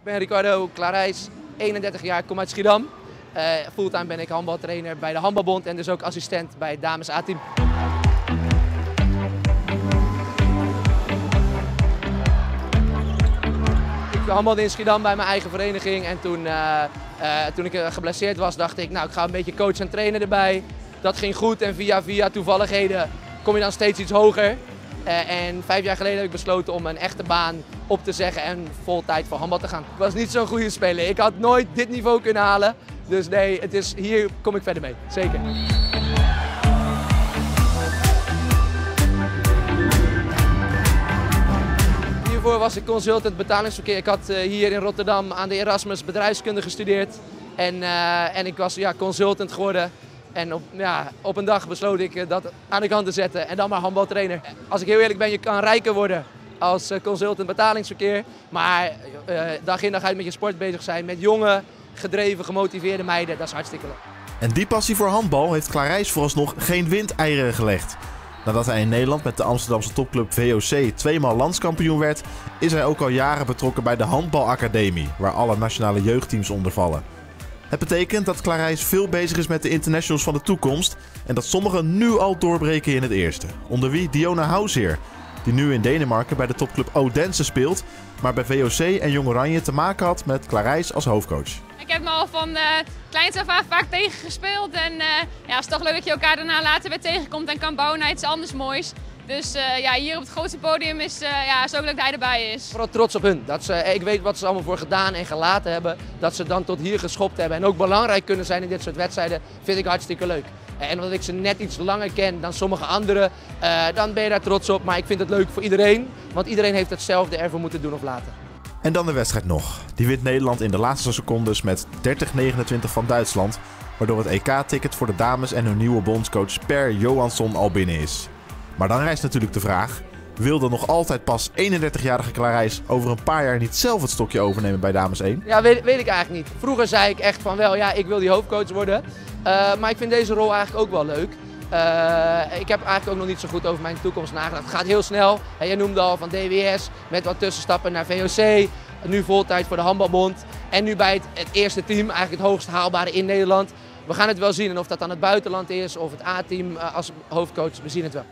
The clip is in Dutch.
Ik ben Ricardo Clarijs, 31 jaar, kom uit Schiedam. Uh, fulltime ben ik handbaltrainer bij de Handbalbond en dus ook assistent bij het dames A-team. Ik handbalde in Schiedam bij mijn eigen vereniging en toen, uh, uh, toen ik geblesseerd was dacht ik, nou ik ga een beetje coach en trainen erbij. Dat ging goed en via via toevalligheden kom je dan steeds iets hoger. En vijf jaar geleden heb ik besloten om een echte baan op te zeggen en vol tijd voor handbal te gaan. Ik was niet zo'n goede speler. Ik had nooit dit niveau kunnen halen. Dus nee, het is, hier kom ik verder mee. Zeker. Hiervoor was ik consultant betalingsverkeer. Ik had uh, hier in Rotterdam aan de Erasmus bedrijfskunde gestudeerd. En, uh, en ik was ja, consultant geworden. En op, ja, op een dag besloot ik dat aan de kant te zetten en dan maar handbaltrainer. Als ik heel eerlijk ben, je kan rijker worden als consultant betalingsverkeer. Maar uh, dag in dag uit met je sport bezig zijn, met jonge, gedreven, gemotiveerde meiden, dat is hartstikke leuk. En die passie voor handbal heeft Klarijs vooralsnog geen windeieren gelegd. Nadat hij in Nederland met de Amsterdamse topclub VOC tweemaal landskampioen werd, is hij ook al jaren betrokken bij de Handbalacademie, waar alle nationale jeugdteams onder vallen. Het betekent dat Klarijs veel bezig is met de internationals van de toekomst en dat sommigen nu al doorbreken in het eerste. Onder wie Diona Houseer, die nu in Denemarken bij de topclub Odense speelt, maar bij VOC en Jong Oranje te maken had met Klarijs als hoofdcoach. Ik heb me al van uh, kleins af aan vaak tegengespeeld en uh, ja, het is toch leuk dat je elkaar daarna later weer tegenkomt en kan bouwen naar iets anders moois. Dus uh, ja, hier op het grootste podium is, uh, ja, is ook leuk dat hij erbij is. Vooral trots op hun. Dat ze, ik weet wat ze allemaal voor gedaan en gelaten hebben. Dat ze dan tot hier geschopt hebben en ook belangrijk kunnen zijn in dit soort wedstrijden, vind ik hartstikke leuk. En omdat ik ze net iets langer ken dan sommige anderen, uh, dan ben je daar trots op. Maar ik vind het leuk voor iedereen, want iedereen heeft hetzelfde ervoor moeten doen of laten. En dan de wedstrijd nog. Die wint Nederland in de laatste secondes met 30-29 van Duitsland. Waardoor het EK-ticket voor de dames en hun nieuwe bondscoach Per Johansson al binnen is. Maar dan rijst natuurlijk de vraag: wil de nog altijd pas 31-jarige Klarijs over een paar jaar niet zelf het stokje overnemen bij Dames 1? Ja, weet, weet ik eigenlijk niet. Vroeger zei ik echt van wel, ja, ik wil die hoofdcoach worden. Uh, maar ik vind deze rol eigenlijk ook wel leuk. Uh, ik heb eigenlijk ook nog niet zo goed over mijn toekomst nagedacht. Het gaat heel snel. En jij noemde al van DWS met wat tussenstappen naar VOC. Nu voltijd voor de handbalbond. En nu bij het, het eerste team, eigenlijk het hoogst haalbare in Nederland. We gaan het wel zien. En of dat dan het buitenland is of het A-team als hoofdcoach, we zien het wel.